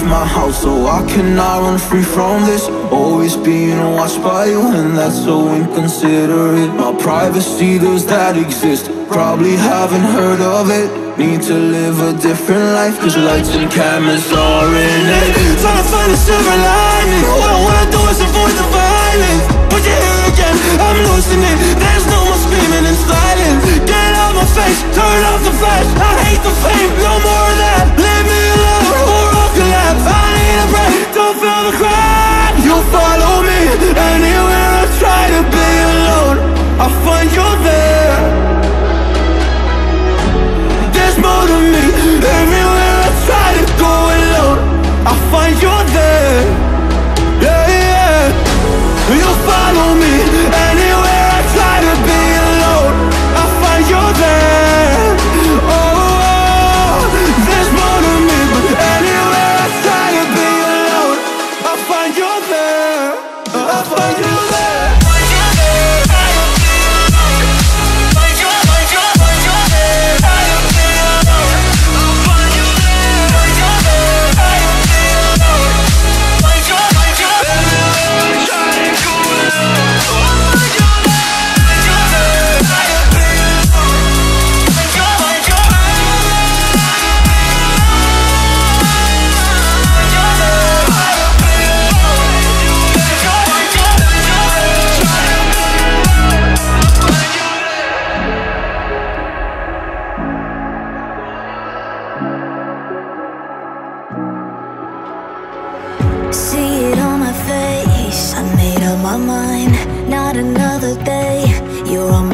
leave my house so I cannot run free from this. Always being watched by you and that's so inconsiderate. My privacy, does that exist? Probably haven't heard of it. Need to live a different life Cause lights and cameras are in it. Trying to find a silver lining. All I wanna do is avoid the violence. But you're here again, I'm losing it. There's no more screaming and sliding Get out my face, turn off the flash. I hate the fame, no more I See it on my face. I made up my mind. Not another day. You're on.